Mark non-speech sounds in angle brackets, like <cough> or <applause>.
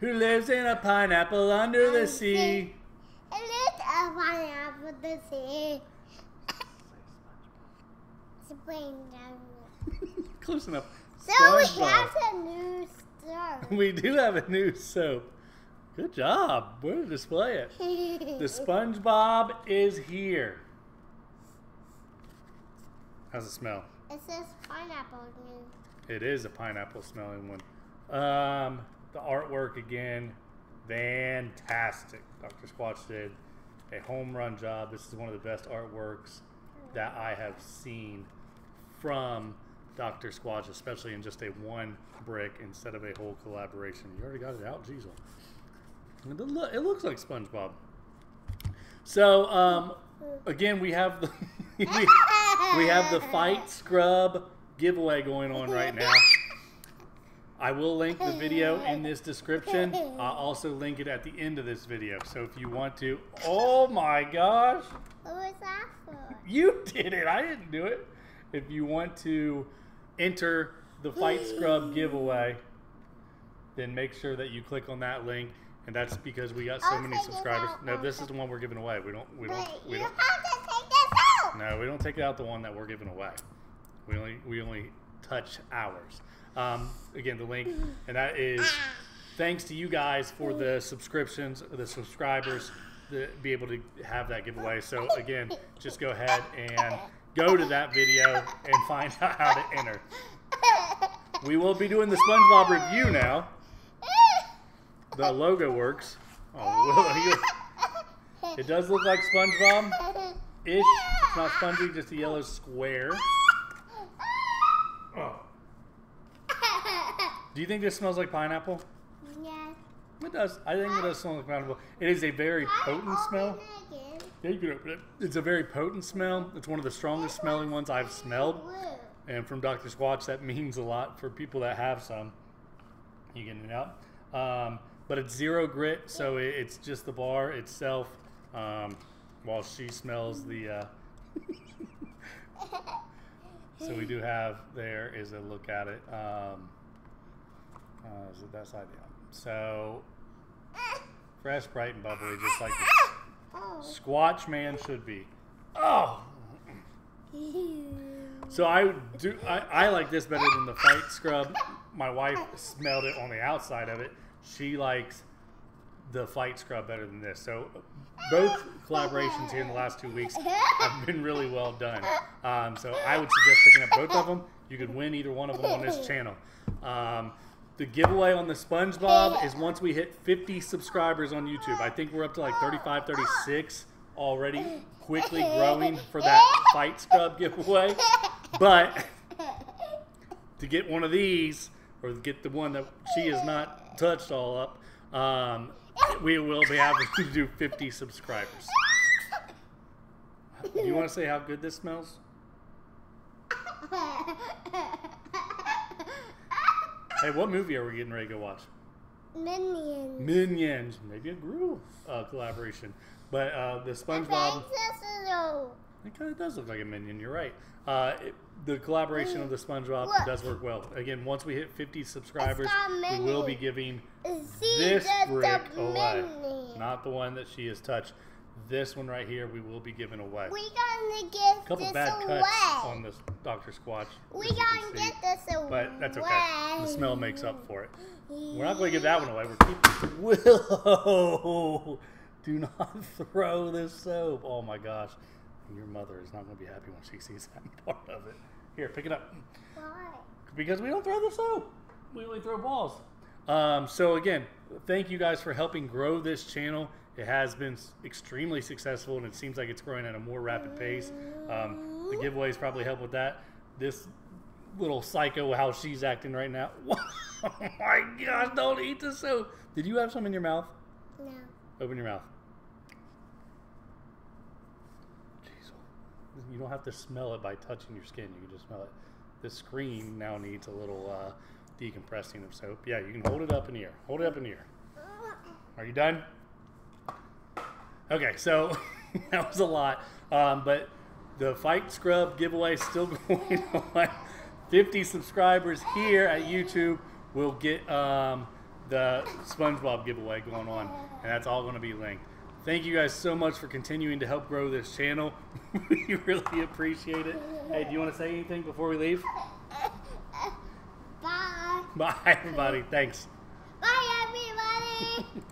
Who lives in a pineapple under the sea? It is a pineapple see. Spring down. <laughs> Close enough. So we have a new star. <laughs> We do have a new soap. Good job. Way to display it. The <laughs> SpongeBob is here. How's it smell? it says pineapple. It is a pineapple smelling one. Um, the artwork again, fantastic. Dr. Squatch did a home run job. This is one of the best artworks that I have seen from Dr. Squatch, especially in just a one brick instead of a whole collaboration. You already got it out, Jeez. It It looks like SpongeBob. So, um, again, we have the <laughs> we, we have the fight scrub giveaway going on right now. I will link the video in this description. I'll also link it at the end of this video. So if you want to, oh my gosh, What was that for? you did it. I didn't do it. If you want to enter the Fight Scrub giveaway, then make sure that you click on that link. And that's because we got so I'll many subscribers. No, this is the one we're giving away. We don't. We don't. But We you don't. have to take this out. No, we don't take out the one that we're giving away. We only we only touch ours. Um, again, the link, and that is thanks to you guys for the subscriptions, the subscribers, to be able to have that giveaway. So again, just go ahead and go to that video and find out how to enter. We will be doing the SpongeBob review now. The logo works. Oh, <laughs> <laughs> it does look like SpongeBob ish. It's not spongy, just a yellow square. Oh. Do you think this smells like pineapple? yes. It does. I think it does smell like pineapple. It is a very potent smell. Yeah, you can open it. It's a very potent smell. It's one of the strongest smelling ones I've smelled. And from Dr. Squatch, that means a lot for people that have some. You getting it out? Um, but it's zero grit, so it, it's just the bar itself. Um, while she smells the. Uh, <laughs> <laughs> so we do have there is a look at it. Um, is it that side? So fresh, bright, and bubbly, just like the. Squatch Man should be. Oh, so I do. I, I like this better than the fight scrub. My wife smelled it on the outside of it. She likes the fight scrub better than this. So both collaborations here in the last two weeks have been really well done. Um, so I would suggest picking up both of them. You could win either one of them on this channel. Um, the giveaway on the SpongeBob is once we hit 50 subscribers on YouTube. I think we're up to like 35, 36 already, quickly growing for that fight scrub giveaway. But to get one of these, or get the one that she has not touched all up, um, we will be having to do 50 subscribers. Do you want to say how good this smells? <laughs> Hey, what movie are we getting ready to go watch? Minions. Minions, maybe a Gru uh, collaboration. But uh, the SpongeBob, it kind of does look like a minion. You're right. Uh, it, the collaboration of the SpongeBob Look. does work well. Again, once we hit 50 subscribers, we will be giving See this brick away. minion. Not the one that she has touched. This one right here, we will be giving away. We gonna give couple this bad away. cuts on this Dr. Squatch. we as you can gonna get this away. But that's okay. The smell makes up for it. We're not going to give that one away. We're keeping. <laughs> Willow, do not <laughs> throw this soap. Oh my gosh, your mother is not going to be happy when she sees that <laughs> part of it. Here, pick it up. Why? Because we don't throw the soap. We only throw balls. Um, so again, thank you guys for helping grow this channel. It has been extremely successful, and it seems like it's growing at a more rapid pace. Um, the giveaways probably help with that. This little psycho, how she's acting right now. <laughs> oh my gosh! Don't eat the soap. Did you have some in your mouth? No. Open your mouth. Jeez. You don't have to smell it by touching your skin. You can just smell it. This screen now needs a little uh, decompressing of soap. Yeah, you can hold it up in the air. Hold it up in the air. Are you done? Okay, so <laughs> that was a lot. Um, but the Fight Scrub giveaway is still <laughs> going on. 50 subscribers here at YouTube will get um, the SpongeBob giveaway going on, and that's all going to be linked. Thank you guys so much for continuing to help grow this channel. <laughs> we really appreciate it. Hey, do you want to say anything before we leave? Bye. Everybody. Thanks. Bye, everybody.